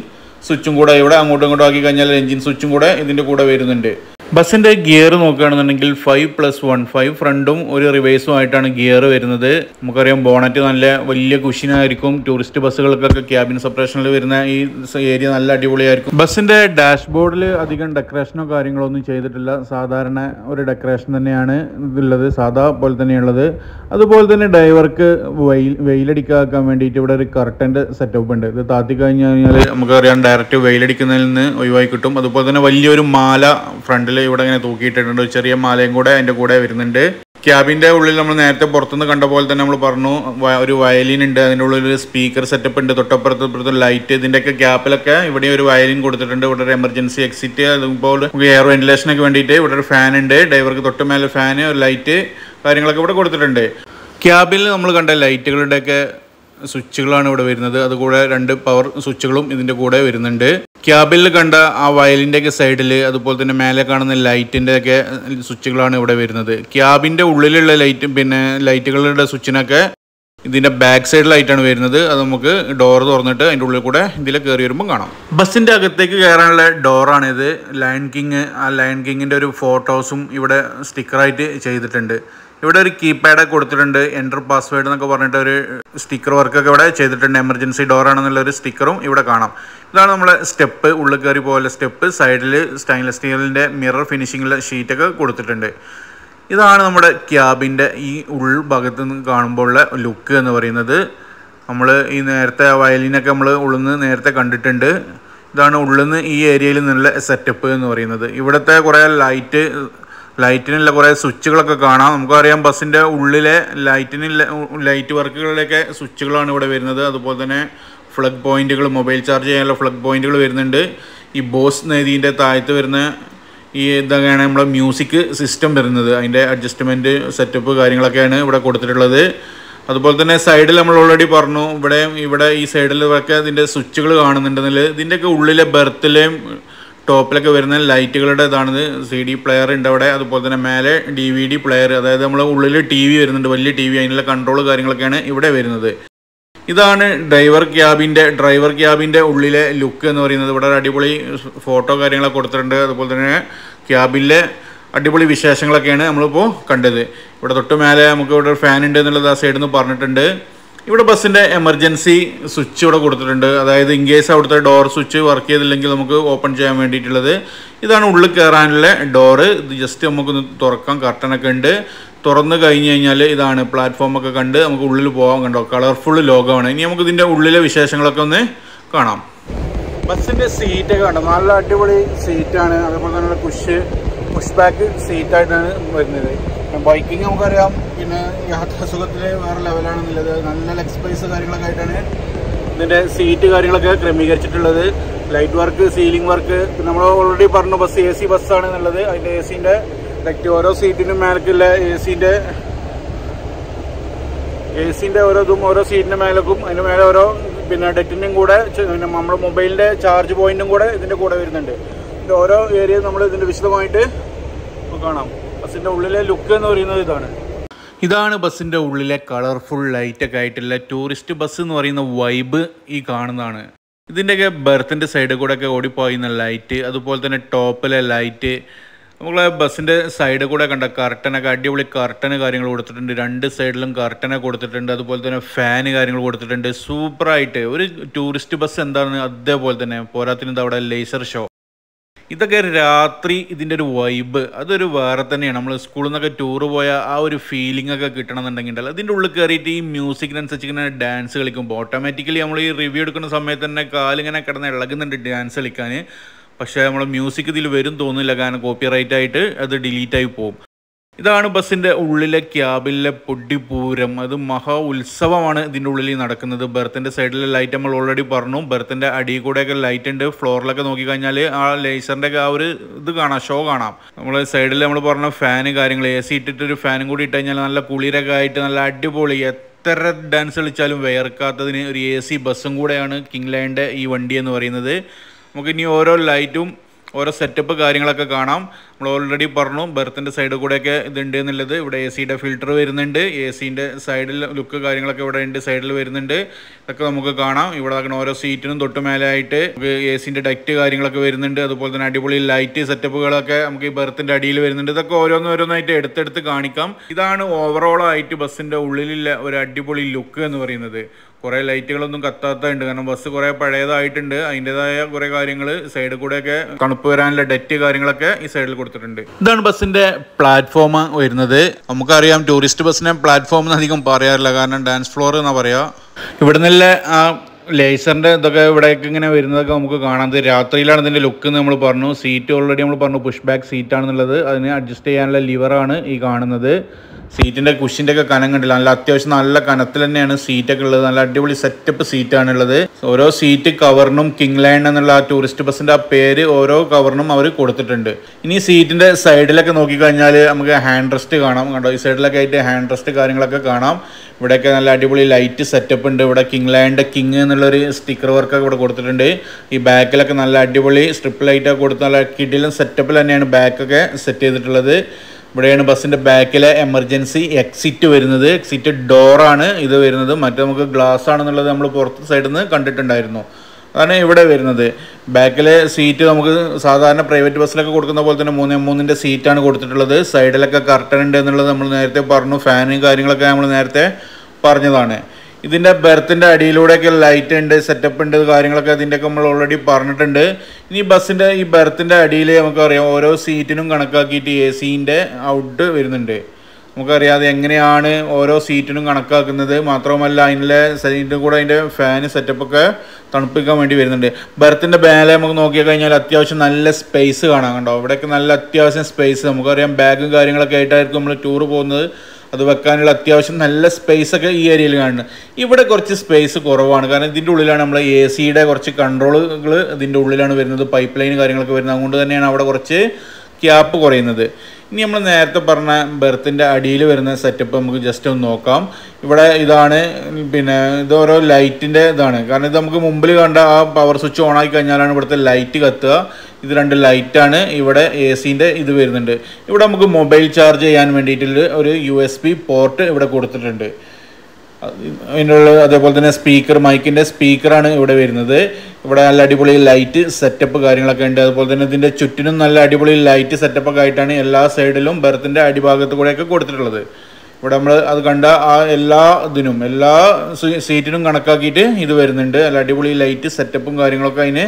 സ്വിച്ചും കൂടെ ഇവിടെ അങ്ങോട്ടും ഇങ്ങോട്ടും ആക്കി കഴിഞ്ഞാൽ എൻജിൻ സ്വിച്ചും കൂടെ ഇതിന്റെ കൂടെ വരുന്നുണ്ട്. ബസ്സിന്റെ ഗിയർ നോക്കുകയാണെന്നുണ്ടെങ്കിൽ ഫൈവ് പ്ലസ് വൺ ഫൈവ് ഫ്രണ്ടും ഒരു റിവേഴ്സും ആയിട്ടാണ് ഗിയർ വരുന്നത്. നമുക്കറിയാം ബോണറ്റ് നല്ല വലിയ കുഷിനായിരിക്കും ടൂറിസ്റ്റ് ബസ്സുകൾക്കൊക്കെ ക്യാബിൻ സെപ്പറേഷനിൽ വരുന്ന ഈ ഏരിയ നല്ല അടിപൊളിയായിരിക്കും. ബസ്സിന്റെ ഡാഷ്ബോർഡിൽ അധികം ഡെക്കറേഷനോ കാര്യങ്ങളോ ഒന്നും ചെയ്തിട്ടില്ല. സാധാരണ ഒരു ഡെക്കറേഷൻ തന്നെയാണ് ഉള്ളത് സാധാ പോലെ തന്നെയുള്ളത്. അതുപോലെ തന്നെ ഡ്രൈവർക്ക് വെയിൽ വെയിലടിക്കാക്കാൻ വേണ്ടിയിട്ട് ഇവിടെ ഒരു കർട്ടന്റെ സെറ്റപ്പ് ഉണ്ട്. ഇത് താത്തി കഴിഞ്ഞ് കഴിഞ്ഞാൽ നമുക്കറിയാം ഡയറക്റ്റ് വെയിലടിക്കുന്നതിൽ നിന്ന് ഒഴിവായി കിട്ടും. അതുപോലെ തന്നെ വലിയൊരു മാല ഫ്രണ്ടിൽ ഇവിടെ ഇങ്ങനെ തൂക്കിയിട്ടിട്ടുണ്ട്. ചെറിയ മാലയും കൂടെ അതിന്റെ കൂടെ വരുന്നുണ്ട്. ക്യാബിന്റെ ഉള്ളിൽ നമ്മൾ നേരത്തെ പുറത്തുനിന്ന് കണ്ട പോലെ തന്നെ നമ്മൾ പറഞ്ഞു ഒരു വയലിൻ ഉണ്ട്. അതിന്റെ ഉള്ളിൽ ഒരു സ്പീക്കർ സെറ്റപ്പ് ഉണ്ട്. തൊട്ടപ്പുറത്ത് ഇപ്പുറത്ത് ലൈറ്റ് ഇതിന്റെയൊക്കെ ഗ്യാപ്പിലൊക്കെ ഇവിടെ ഒരു വയലിൻ കൊടുത്തിട്ടുണ്ട്. ഇവിടെ ഒരു എമർജൻസി എക്സിറ്റ് അതുപോലെ എയർ വെന്റിലേഷനൊക്കെ വേണ്ടിയിട്ട് ഇവിടെ ഒരു ഫാൻ ഉണ്ട്. ഡ്രൈവർക്ക് തൊട്ട് മേലെ ഫാന് ഒരു ലൈറ്റ് കാര്യങ്ങളൊക്കെ ഇവിടെ കൊടുത്തിട്ടുണ്ട്. ക്യാബിൽ നമ്മൾ കണ്ട ലൈറ്റുകളുടെയൊക്കെ സ്വിച്ചുകളാണ് ഇവിടെ വരുന്നത്. അതുകൂടെ രണ്ട് പവർ സ്വിച്ചുകളും ഇതിന്റെ കൂടെ വരുന്നുണ്ട്. ക്യാബിൽ കണ്ട ആ വയലിന്റെ ഒക്കെ സൈഡിൽ അതുപോലെ തന്നെ മേലെ കാണുന്ന ലൈറ്റിന്റെ ഒക്കെ സ്വിച്ചുകളാണ് ഇവിടെ വരുന്നത്. ക്യാബിന്റെ ഉള്ളിലുള്ള ലൈറ്റ് പിന്നെ ലൈറ്റുകളുടെ സ്വിച്ചിനൊക്കെ ഇതിന്റെ ബാക്ക് സൈഡിലായിട്ടാണ് വരുന്നത്. അത് നമുക്ക് ഡോർ തുറന്നിട്ട് അതിന്റെ ഉള്ളിൽ കൂടെ ഇതിൽ കയറി വരുമ്പോൾ കാണാം. ബസ്സിന്റെ അകത്തേക്ക് കയറാനുള്ള ഡോറാണിത് ലയൺ കിങ് ആ ലയൺ കിങ്ങിന്റെ ഒരു ഫോട്ടോസും ഇവിടെ സ്റ്റിക്കറായിട്ട് ചെയ്തിട്ടുണ്ട്. ഇവിടെ ഒരു കീപാഡ് കൊടുത്തിട്ടുണ്ട്. എന്റർ പാസ്വേഡ് എന്നൊക്കെ പറഞ്ഞിട്ട് ഒരു സ്റ്റിക്കർ വർക്കൊക്കെ ഇവിടെ ചെയ്തിട്ടുണ്ട്. എമർജൻസി ഡോർ ആണെന്നുള്ള ഒരു സ്റ്റിക്കറും ഇവിടെ കാണാം. ഇതാണ് നമ്മളെ സ്റ്റെപ്പ് ഉള്ളിൽ കയറി പോലെ സ്റ്റെപ്പ് സൈഡിൽ സ്റ്റൈൻലെസ് സ്റ്റീലിന്റെ മിറർ ഫിനിഷിങ്ങിലെ ഷീറ്റൊക്കെ കൊടുത്തിട്ടുണ്ട്. ഇതാണ് നമ്മുടെ ക്യാബിന്റെ ഈ ഉൾഭാഗത്ത് നിന്ന് കാണുമ്പോഴുള്ള ലുക്ക് എന്ന് പറയുന്നത്. നമ്മൾ ഈ നേരത്തെ വയലിനൊക്കെ നമ്മൾ ഉള്ളിൽ നേരത്തെ കണ്ടിട്ടുണ്ട്. ഇതാണ് ഉള്ളിൽ നിന്ന് ഈ ഏരിയയിൽ നിന്നുള്ള സെറ്റപ്പ് എന്ന് പറയുന്നത്. ഇവിടുത്തെ കുറേ ലൈറ്റ് ലൈറ്റിനുള്ള കുറേ സ്വിച്ചുകളൊക്കെ കാണാം. നമുക്കറിയാം ബസ്സിന്റെ ഉള്ളിലെ ലൈറ്റിന് ലൈറ്റ് വർക്കുകളിലൊക്കെ സ്വിച്ചുകളാണ് ഇവിടെ വരുന്നത്. അതുപോലെ തന്നെ ഫ്ലഗ് പോയിന്റുകൾ മൊബൈൽ ചാർജ് ചെയ്യാനുള്ള ഫ്ലഗ് പോയിന്റുകൾ വരുന്നുണ്ട്. ഈ ബോസ് നദീന്റെ താഴത്ത് വരുന്ന ഈ ഇതൊക്കെയാണ് നമ്മുടെ മ്യൂസിക് സിസ്റ്റം വരുന്നത്. അതിന്റെ അഡ്ജസ്റ്റ്മെന്റ് സെറ്റപ്പ് കാര്യങ്ങളൊക്കെയാണ് ഇവിടെ കൊടുത്തിട്ടുള്ളത്. അതുപോലെ തന്നെ സൈഡിൽ നമ്മൾ ഓൾറെഡി പറഞ്ഞു ഇവിടെ ഇവിടെ ഈ സൈഡിലൊക്കെ ഇതിന്റെ സ്വിച്ചുകൾ കാണുന്നുണ്ടെന്നുള്ളത് ഇതിന്റെയൊക്കെ ഉള്ളിലെ ബെർത്തിലെയും ടോപ്പിലൊക്കെ വരുന്ന ലൈറ്റുകളുടെ ഇതാണിത്. സി ഡി പ്ലെയർ ഉണ്ട് അവിടെ. അതുപോലെ തന്നെ മേലെ ഡി വി ഡി പ്ലെയർ. അതായത് നമ്മൾ ഉള്ളിൽ ടി വി വരുന്നുണ്ട്. വലിയ ടി വി. അതിനുള്ള കൺട്രോൾ കാര്യങ്ങളൊക്കെയാണ് ഇവിടെ വരുന്നത്. ഇതാണ് ഡ്രൈവർ ക്യാബിന്റെ ഡ്രൈവർ ക്യാബിന്റെ ഉള്ളിലെ ലുക്ക് എന്ന് പറയുന്നത്. ഇവിടെ അടിപൊളി ഫോട്ടോ കാര്യങ്ങളൊക്കെ കൊടുത്തിട്ടുണ്ട്. അതുപോലെ തന്നെ ക്യാബിലെ അടിപൊളി വിശേഷങ്ങളൊക്കെയാണ് നമ്മളിപ്പോൾ കണ്ടത്. ഇവിടെ തൊട്ട് മേലെ നമുക്ക് ഇവിടെ ഫാൻ ഉണ്ട് എന്നുള്ളത് ആ സൈഡിൽ നിന്ന് പറഞ്ഞിട്ടുണ്ട്. ഇവിടെ ബസ്സിന്റെ എമർജൻസി സ്വിച്ച് ഇവിടെ കൊടുത്തിട്ടുണ്ട്. അതായത് ഇൻ കേസ് അവിടുത്തെ ഡോർ സ്വിച്ച് വർക്ക് ചെയ്തില്ലെങ്കിൽ നമുക്ക് ഓപ്പൺ ചെയ്യാൻ വേണ്ടിയിട്ടുള്ളത്. ഇതാണ് ഉള്ളിൽ കയറാനുള്ള ഡോറ് ഇത് ജസ്റ്റ് നമുക്കൊന്ന് തുറക്കാം. കർട്ടനൊക്കെ ഉണ്ട്. തുറന്ന് കഴിഞ്ഞ് കഴിഞ്ഞാൽ ഇതാണ് പ്ലാറ്റ്ഫോമൊക്കെ കണ്ട് നമുക്ക് ഉള്ളിൽ പോകാൻ കണ്ടോ? കളർഫുൾ ലോകമാണ്. ഇനി നമുക്ക് ഇതിന്റെ ഉള്ളിലെ വിശേഷങ്ങളൊക്കെ ഒന്ന് കാണാം. ബസ്സിന്റെ സീറ്റൊക്കെ കണ്ടോ? നല്ല അടിപൊളി സീറ്റാണ് അതേപോലെ തന്നെ പുഷ് പുഷ് ബാക്ക് സീറ്റായിട്ടാണ് വരുന്നത്. ബൈക്കിംഗ് നമുക്കറിയാം. പിന്നെ യാത്രാസുഖത്തിൽ വേറെ ലെവലാണെന്നുള്ളത് നല്ല ലെഗ് സ്പേസ് കാര്യങ്ങളൊക്കെ ആയിട്ടാണ് ഇതിന്റെ സീറ്റ് കാര്യങ്ങളൊക്കെ ക്രമീകരിച്ചിട്ടുള്ളത്. ലൈറ്റ് വർക്ക് സീലിംഗ് വർക്ക് നമ്മൾ ഓൾറെഡി പറഞ്ഞു ബസ് എ സി ബസ്സാണ് എന്നുള്ളത്. അതിന്റെ എ സീന്റെ ലൈറ്റ് ഓരോ സീറ്റിനും മേലക്കുള്ള എ സീന്റെ എ സീന്റെ ഓരോ ഇതും ഓരോ സീറ്റിന്റെ മേലക്കും. അതിന്റെ മേലെ ഓരോ പിന്നെ ഡെറ്റിന്റെയും കൂടെ പിന്നെ നമ്മുടെ മൊബൈലിന്റെ ചാർജ് പോയിന്റും കൂടെ ഇതിന്റെ കൂടെ വരുന്നുണ്ട്. ഇതിന്റെ ഓരോ ഏരിയ നമ്മൾ ഇതിന്റെ വിശദമായിട്ട് കാണാം. ബസ്സിന്റെ ഉള്ളിലെ ലുക്ക് എന്ന് പറയുന്നത് ഇതാണ്. ഇതാണ് ബസ്സിന്റെ ഉള്ളിലെ കളർഫുൾ ലൈറ്റൊക്കെ ആയിട്ടുള്ള ടൂറിസ്റ്റ് ബസ് എന്ന് പറയുന്ന വൈബ് ഈ കാണുന്നതാണ്. ഇതിന്റെയൊക്കെ ബർത്തിന്റെ സൈഡിൽ കൂടെ ഒക്കെ ഓടിപ്പോയിന്ന ലൈറ്റ് അതുപോലെ തന്നെ ടോപ്പിലെ ലൈറ്റ് നമ്മളെ ബസ്സിന്റെ സൈഡിൽ കൂടെ കണ്ട കർട്ടനൊക്കെ അടിപൊളി കർട്ടന് കാര്യങ്ങൾ കൊടുത്തിട്ടുണ്ട്. രണ്ട് സൈഡിലും കർട്ടനെ കൊടുത്തിട്ടുണ്ട്. അതുപോലെ തന്നെ ഫാന് കാര്യങ്ങൾ കൊടുത്തിട്ടുണ്ട്. സൂപ്പറായിട്ട് ഒരു ടൂറിസ്റ്റ് ബസ് എന്താണ് അതേപോലെ തന്നെ പോരാത്തിന് അവിടെ ലേസർ ഷോ ഇതൊക്കെ രാത്രി ഇതിന്റെ ഒരു വൈബ് അതൊരു വേറെ തന്നെയാണ്. നമ്മൾ സ്കൂളിൽ നിന്നൊക്കെ ടൂർ പോയ ആ ഒരു ഫീലിംഗ് ഒക്കെ കിട്ടണമെന്നുണ്ടെങ്കിൽ അതിന്റെ ഉള്ളിൽ കയറിയിട്ട് ഈ മ്യൂസിക്കിനനുസരിച്ച് ഇങ്ങനെ ഡാൻസ് കളിക്കുമ്പോൾ ഓട്ടോമാറ്റിക്കലി നമ്മൾ ഈ റിവ്യൂ എടുക്കുന്ന സമയത്ത് തന്നെ കാലിങ്ങനെ കിടന്ന് ഇളകുന്നുണ്ട് ഡാൻസ് കളിക്കാൻ. പക്ഷേ നമ്മൾ മ്യൂസിക് ഇതിൽ വരും തോന്നില്ല കാരണം കോപ്പി റൈറ്റ് ആയിട്ട് അത് ഡിലീറ്റായി പോകും. ഇതാണ് ബസ്സിന്റെ ഉള്ളിലെ ക്യാബിലെ പൊടിപൂരം. അത് മഹാ ഉത്സവമാണ് ഇതിന്റെ ഉള്ളിൽ നടക്കുന്നത്. ബർത്തിന്റെ സൈഡിലെ ലൈറ്റ് നമ്മൾ ഓൾറെഡി പറഞ്ഞു. ബർത്തിന്റെ അടിയിൽ കൂടെയൊക്കെ ലൈറ്റ് ഉണ്ട്. ഫ്ലോറിലൊക്കെ നോക്കിക്കഴിഞ്ഞാൽ ആ ലേസറിന്റെ ഒക്കെ ആ ഒരു ഇത് കാണാം ഷോ കാണാം. നമ്മൾ സൈഡിൽ നമ്മൾ പറഞ്ഞ ഫാന് കാര്യങ്ങൾ എ സി ഇട്ടിട്ടൊരു ഫാനും കൂടി ഇട്ട് കഴിഞ്ഞാൽ നല്ല കുളിരൊക്കെ ആയിട്ട് നല്ല അടിപൊളി. എത്ര ഡാൻസ് കളിച്ചാലും വേർക്കാത്തതിന് ഒരു എ സി ബസ്സും കൂടെയാണ് കിങ് ലൈന്റെ ഈ വണ്ടി എന്ന് പറയുന്നത്. നമുക്ക് ഇനി ഓരോ ലൈറ്റും ഓരോ സെറ്റപ്പ് കാര്യങ്ങളൊക്കെ കാണാം. നമ്മൾ ഓൾറെഡി പറഞ്ഞു ബെർത്തിന്റെ സൈഡ് കൂടെയൊക്കെ ഇതുണ്ട് എന്നുള്ളത്. ഇവിടെ എ സിയുടെ ഫിൽറ്റർ വരുന്നുണ്ട്. എ സിന്റെ സൈഡിൽ ലുക്ക് കാര്യങ്ങളൊക്കെ ഇവിടെ ഉണ്ട് സൈഡിൽ വരുന്നുണ്ട്. ഇതൊക്കെ നമുക്ക് കാണാം. ഇവിടെ ഓരോ സീറ്റിനും തൊട്ട് മേലായിട്ട് നമുക്ക് എ സിന്റെ ഡക്റ്റ് കാര്യങ്ങളൊക്കെ വരുന്നുണ്ട്. അതുപോലെ തന്നെ അടിപൊളി ലൈറ്റ് സെറ്റപ്പുകളൊക്കെ നമുക്ക് ഈ ബെർത്തിന്റെ അടിയിൽ വരുന്നുണ്ട്. ഇതൊക്കെ ഓരോന്നോരോന്നായിട്ട് എടുത്തെടുത്ത് കാണിക്കാം. ഇതാണ് ഓവറോൾ ആയിട്ട് ബസ്സിന്റെ ഉള്ളിലുള്ള ഒരു അടിപൊളി ലുക്ക് എന്ന് പറയുന്നത്. കുറേ ലൈറ്റുകളൊന്നും കത്താത്തതുണ്ട്. കാരണം ബസ് കുറേ പഴയതായിട്ടുണ്ട്. അതിന്റെതായ കുറേ കാര്യങ്ങൾ സൈഡിൽ കൂടെയൊക്കെ തണുപ്പ് വരാനുള്ള ഡെറ്റ് കാര്യങ്ങളൊക്കെ ഈ സൈഡിൽ കൊടുത്തിട്ടുണ്ട്. ഇതാണ് ബസ്സിന്റെ പ്ലാറ്റ്ഫോം വരുന്നത്. നമുക്കറിയാം ടൂറിസ്റ്റ് ബസ്സിനെ പ്ലാറ്റ്ഫോം എന്ന് അധികം പറയാറില്ല. കാരണം ഡാൻസ് ഫ്ലോർ എന്നാ പറയാ. ഇവിടെ നിന്നുള്ള ആ ലേസറിന്റെ ഇതൊക്കെ ഇവിടേക്ക് ഇങ്ങനെ വരുന്നതൊക്കെ നമുക്ക് കാണാം. രാത്രിയിലാണ് ഇതിന്റെ ലുക്ക് എന്ന് നമ്മൾ പറഞ്ഞു. സീറ്റ് ഓൾറെഡി നമ്മൾ പറഞ്ഞു. പുഷ് ബാക്ക് സീറ്റ് ആണെന്നുള്ളത്. അതിന് അഡ്ജസ്റ്റ് ചെയ്യാനുള്ള ലിവറാണ് ഈ കാണുന്നത്. സീറ്റിന്റെ കുഷിന്റെ ഒക്കെ കനം കണ്ടില്ല. നല്ല അത്യാവശ്യം നല്ല കനത്തിൽ തന്നെയാണ് സീറ്റൊക്കെ ഉള്ളത്. നല്ല അടിപൊളി സെറ്റപ്പ് സീറ്റാണ് ഉള്ളത്. ഓരോ സീറ്റ് കവറിനും കിങ് ലൈൻ എന്നുള്ള ആ ടൂറിസ്റ്റ് ബസ്സിന്റെ ആ പേര് ഓരോ കവറിനും അവർ കൊടുത്തിട്ടുണ്ട്. ഇനി സീറ്റിന്റെ സൈഡിലൊക്കെ നോക്കിക്കഴിഞ്ഞാൽ നമുക്ക് ഹാൻഡ് റെസ്റ്റ് കാണാം. കണ്ടോ? ഈ സൈഡിലൊക്കെ ആയിട്ട് ഹാൻഡ് റെസ്റ്റ് കാര്യങ്ങളൊക്കെ കാണാം. ഇവിടെയൊക്കെ നല്ല അടിപൊളി ലൈറ്റ് സെറ്റപ്പ് ഉണ്ട്. ഇവിടെ കിങ് ലൈന്റെ കിങ് എന്നുള്ളൊരു സ്റ്റിക്കർ വർക്കൊക്കെ ഇവിടെ കൊടുത്തിട്ടുണ്ട്. ഈ ബാക്കിലൊക്കെ നല്ല അടിപൊളി സ്ട്രിപ്പ് ലൈറ്റൊക്കെ കൊടുത്ത് നല്ല കിടിലും സെറ്റപ്പിൽ തന്നെയാണ് ബാക്കൊക്കെ സെറ്റ് ചെയ്തിട്ടുള്ളത്. ഇവിടെയാണ് ബസ്സിന്റെ ബാക്കിലെ എമർജൻസി എക്സിറ്റ് വരുന്നത്. എക്സിറ്റ് ഡോറാണ് ഇത് വരുന്നത്. മറ്റേ നമുക്ക് ഗ്ലാസ് ആണെന്നുള്ളത് നമ്മൾ പുറത്ത് സൈഡിൽ നിന്ന് കണ്ടിട്ടുണ്ടായിരുന്നു. അതാണ് ഇവിടെ വരുന്നത്. ബാക്കിലെ സീറ്റ് നമുക്ക് സാധാരണ പ്രൈവറ്റ് ബസ്സിലൊക്കെ കൊടുക്കുന്ന പോലെ തന്നെ മൂന്ന് മൂന്നിന്റെ സീറ്റാണ് കൊടുത്തിട്ടുള്ളത്. സൈഡിലൊക്കെ കർട്ടൻ ഉണ്ട് എന്നുള്ളത് നമ്മൾ നേരത്തെ പറഞ്ഞു. ഫാനും കാര്യങ്ങളൊക്കെ നമ്മൾ നേരത്തെ പറഞ്ഞതാണ്. ഇതിന്റെ ബെർത്തിന്റെ അടിയിലൂടെയൊക്കെ ലൈറ്റ് ഉണ്ട് സെറ്റപ്പ് ഉണ്ട് കാര്യങ്ങളൊക്കെ അതിന്റെയൊക്കെ നമ്മൾ ഓൾറെഡി പറഞ്ഞിട്ടുണ്ട്. ഇനി ബസ്സിന്റെ ഈ ബെർത്തിന്റെ അടിയിൽ നമുക്കറിയാം ഓരോ സീറ്റിനും കണക്കാക്കിയിട്ട് എ സീന്റെ ഔട്ട് വരുന്നുണ്ട്. നമുക്കറിയാം അത് എങ്ങനെയാണ് ഓരോ സീറ്റിനും കണക്കാക്കുന്നത്. മാത്രവുമല്ല അതിന്റെ സീറ്റിന്റെ കൂടെ അതിന്റെ ഫാന് സെറ്റപ്പൊക്കെ തണുപ്പിക്കാൻ വേണ്ടി വരുന്നുണ്ട്. ബെർത്തിന്റെ ബാലെ നമുക്ക് നോക്കി കഴിഞ്ഞാൽ അത്യാവശ്യം നല്ല സ്പേസ് കാണാൻ കണ്ടോ? ഇവിടെയൊക്കെ നല്ല അത്യാവശ്യം സ്പേസ് നമുക്കറിയാം ബാഗും കാര്യങ്ങളൊക്കെ ആയിട്ടായിരിക്കും നമ്മൾ ടൂർ പോകുന്നത്. അത് വെക്കാനുള്ള അത്യാവശ്യം നല്ല സ്പേസ് ഒക്കെ ഈ ഏരിയയിൽ കാണുന്നത് ഇവിടെ കുറച്ച് സ്പേസ് കുറവാണ്. കാരണം ഇതിന്റെ ഉള്ളിലാണ് നമ്മൾ എ സിയുടെ കുറച്ച് കൺട്രോളുകൾ ഇതിന്റെ ഉള്ളിലാണ് വരുന്നത് പൈപ്പ് ലൈൻ കാര്യങ്ങളൊക്കെ വരുന്നത്. അതുകൊണ്ട് തന്നെയാണ് അവിടെ കുറച്ച് ക്യാപ്പ് കുറയുന്നത്. ഇനി നമ്മൾ നേരത്തെ പറഞ്ഞ ബെർത്തിന്റെ അടിയിൽ വരുന്ന സെറ്റപ്പ് നമുക്ക് ജസ്റ്റ് ഒന്ന് നോക്കാം. ഇവിടെ ഇതാണ് പിന്നെ ഇത് ഓരോ ലൈറ്റിന്റെ ഇതാണ്. കാരണം ഇത് നമുക്ക് മുമ്പിൽ കണ്ട ആ പവർ സ്വിച്ച് ഓൺ ആക്കി കഴിഞ്ഞാലാണ് ഇവിടുത്തെ ലൈറ്റ് കത്തുക. ഇത് രണ്ട് ലൈറ്റാണ്. ഇവിടെ എ സിന്റെ ഇത് വരുന്നുണ്ട്. ഇവിടെ നമുക്ക് മൊബൈൽ ചാർജ് ചെയ്യാൻ വേണ്ടിയിട്ടുള്ള ഒരു യു എസ് ബി പോർട്ട് ഇവിടെ കൊടുത്തിട്ടുണ്ട്. അതിനുള്ള അതേപോലെ തന്നെ സ്പീക്കർ മൈക്കിന്റെ സ്പീക്കറാണ് ഇവിടെ വരുന്നത്. ഇവിടെ നല്ല അടിപൊളി ലൈറ്റ് സെറ്റപ്പ് കാര്യങ്ങളൊക്കെ ഉണ്ട്. അതുപോലെ തന്നെ ഇതിന്റെ ചുറ്റിനും നല്ല അടിപൊളി ലൈറ്റ് സെറ്റപ്പൊക്കെ ആയിട്ടാണ് എല്ലാ സൈഡിലും ബെർത്തിന്റെ അടിഭാഗത്ത് കൂടെയൊക്കെ കൊടുത്തിട്ടുള്ളത്. ഇവിടെ നമ്മൾ അത് കണ്ട ആ എല്ലാ ഇതിനും എല്ലാ സീറ്റിനും കണക്കാക്കിയിട്ട് ഇത് വരുന്നുണ്ട്. നല്ല അടിപൊളി ലൈറ്റ് സെറ്റപ്പും കാര്യങ്ങളൊക്കെ അതിന്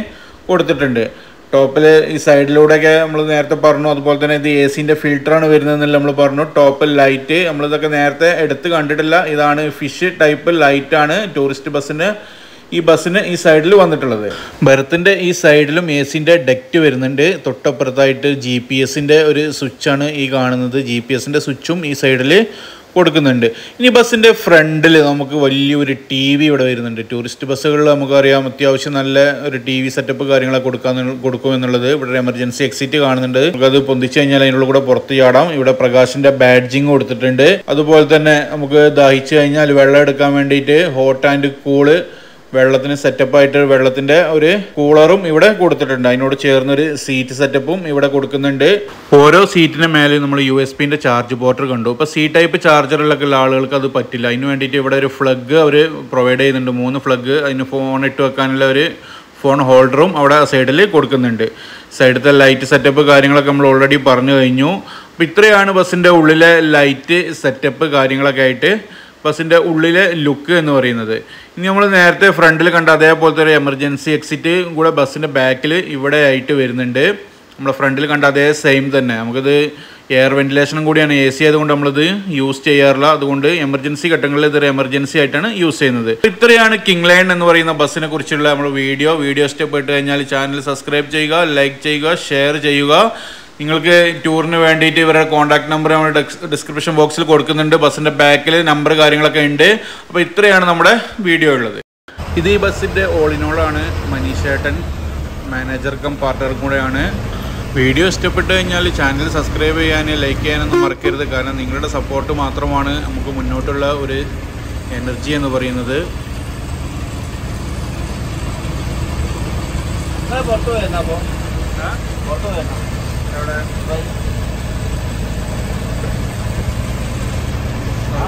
കൊടുത്തിട്ടുണ്ട്. ടോപ്പിൽ ഈ സൈഡിലൂടെയൊക്കെ നമ്മൾ നേരത്തെ പറഞ്ഞു അതുപോലെ തന്നെ ഇത് എ സിന്റെ ഫിൽറ്ററാണ് വരുന്നതെന്നല്ല നമ്മൾ പറഞ്ഞു. ടോപ്പിൽ ലൈറ്റ് നമ്മളിതൊക്കെ നേരത്തെ എടുത്ത് കണ്ടിട്ടില്ല. ഇതാണ് ഫിഷ് ടൈപ്പ് ലൈറ്റാണ് ടൂറിസ്റ്റ് ബസ്സിന്. ഈ ബസ്സിന് ഈ സൈഡിൽ വന്നിട്ടുള്ളത്. ബർത്തിന്റെ ഈ സൈഡിലും എ സിന്റെ ഡെക്റ്റ് വരുന്നുണ്ട്. തൊട്ടപ്പുറത്തായിട്ട് ജി പി എസിന്റെ ഒരു സ്വിച്ചാണ് ഈ കാണുന്നത്. ജി പി എസിന്റെ സ്വിച്ചും ഈ സൈഡിൽ കൊടുക്കുന്നുണ്ട്. ഇനി ബസ്സിന്റെ ഫ്രണ്ടിൽ നമുക്ക് വലിയൊരു ടി വി ഇവിടെ വരുന്നുണ്ട്. ടൂറിസ്റ്റ് ബസ്സുകളിൽ നമുക്കറിയാം അത്യാവശ്യം നല്ല ഒരു ടി വി സെറ്റപ്പ് കാര്യങ്ങളൊക്കെ കൊടുക്കാൻ കൊടുക്കും എന്നുള്ളത് ഇവിടെ എമർജൻസി എക്സിറ്റ് കാണുന്നുണ്ട്. നമുക്കത് പൊന്തിച്ചു കഴിഞ്ഞാൽ അതിനുള്ള കൂടെ പുറത്ത് ചാടാം. ഇവിടെ പ്രകാശിന്റെ ബാഡ്ജിങ് കൊടുത്തിട്ടുണ്ട്. അതുപോലെ തന്നെ നമുക്ക് ദാഹിച്ചു കഴിഞ്ഞാൽ വെള്ളം എടുക്കാൻ വേണ്ടിയിട്ട് ഹോട്ട് ആൻഡ് കൂൾ വെള്ളത്തിന് സെറ്റപ്പ് ആയിട്ട് വെള്ളത്തിന്റെ ഒരു കൂളറും ഇവിടെ കൊടുത്തിട്ടുണ്ട്. അതിനോട് ചേർന്നൊരു സീറ്റ് സെറ്റപ്പും ഇവിടെ കൊടുക്കുന്നുണ്ട്. ഓരോ സീറ്റിന് മേലെ നമ്മൾ യു എസ് പിന്റെ ചാർജ് പോർട്ടർ കണ്ടു. ഇപ്പൊ സി ടൈപ്പ് ചാർജറിലൊക്കെ ഉള്ള ആളുകൾക്ക് അത് പറ്റില്ല. അതിന് വേണ്ടിയിട്ട് ഇവിടെ ഒരു ഫ്ലഗ് അവർ പ്രൊവൈഡ് ചെയ്യുന്നുണ്ട്. മൂന്ന് ഫ്ലഗ് അതിന് ഫോൺ ഇട്ട് വെക്കാനുള്ള ഒരു ഫോൺ ഹോൾഡറും അവിടെ സൈഡിൽ കൊടുക്കുന്നുണ്ട്. സൈഡിലത്തെ ലൈറ്റ് സെറ്റപ്പ് കാര്യങ്ങളൊക്കെ നമ്മൾ ഓൾറെഡി പറഞ്ഞു കഴിഞ്ഞു. അപ്പോൾ ഇത്രയാണ് ബസ്സിന്റെ ഉള്ളിലെ ലൈറ്റ് സെറ്റപ്പ് കാര്യങ്ങളൊക്കെ ആയിട്ട് ബസ്സിന്റെ ഉള്ളിലെ ലുക്ക് എന്ന് പറയുന്നത്. ഇനി നമ്മൾ നേരത്തെ ഫ്രണ്ടിൽ കണ്ട അതേപോലത്തെ ഒരു എമർജൻസി എക്സിറ്റ് കൂടെ ബസ്സിന്റെ ബാക്കിൽ ഇവിടെ ആയിട്ട് വരുന്നുണ്ട്. നമ്മൾ ഫ്രണ്ടിൽ കണ്ട അതേ സെയിം തന്നെ. നമുക്കിത് എയർ വെന്റിലേഷനും കൂടിയാണ് എ സി ആയതുകൊണ്ട് നമ്മളിത് യൂസ് ചെയ്യാറില്ല. അതുകൊണ്ട് എമർജൻസി ഘട്ടങ്ങളിൽ ഇതൊരു എമർജൻസി ആയിട്ടാണ് യൂസ് ചെയ്യുന്നത്. ഇത്രയാണ് കിങ് ലൈൻ എന്ന് പറയുന്ന ബസ്സിനെ കുറിച്ചുള്ള നമ്മുടെ വീഡിയോ വീഡിയോ ഇഷ്ടപ്പെട്ട് കഴിഞ്ഞാൽ ചാനൽ സബ്സ്ക്രൈബ് ചെയ്യുക ലൈക്ക് ചെയ്യുക ഷെയർ ചെയ്യുക. നിങ്ങൾക്ക് ടൂറിന് വേണ്ടിയിട്ട് ഇവരുടെ കോൺടാക്ട് നമ്പർ നമ്മൾ ഡിസ്ക്രിപ്ഷൻ ബോക്സിൽ കൊടുക്കുന്നുണ്ട്. ബസ്സിന്റെ ബാക്കിൽ നമ്പർ കാര്യങ്ങളൊക്കെ ഉണ്ട്. അപ്പോൾ ഇത്രയാണ് നമ്മുടെ വീഡിയോ ഉള്ളത്. ഇത് ഈ ബസ്സിന്റെ ഓളിനോളാണ് മനീഷേട്ടൻ മാനേജർ കം പാർട്ണർ കൂടെയാണ്. വീഡിയോ ഇഷ്ടപ്പെട്ട് കഴിഞ്ഞാൽ ചാനൽ സബ്സ്ക്രൈബ് ചെയ്യാൻ ലൈക്ക് ചെയ്യാനൊന്നും മറക്കരുത്. കാരണം നിങ്ങളുടെ സപ്പോർട്ട് മാത്രമാണ് നമുക്ക് മുന്നോട്ടുള്ള ഒരു എനർജി എന്ന് പറയുന്നത്. പുറത്തു പോയിരുന്ന ഹാ പുറത്തു പോയിരുന്ന? എവിടെ ആ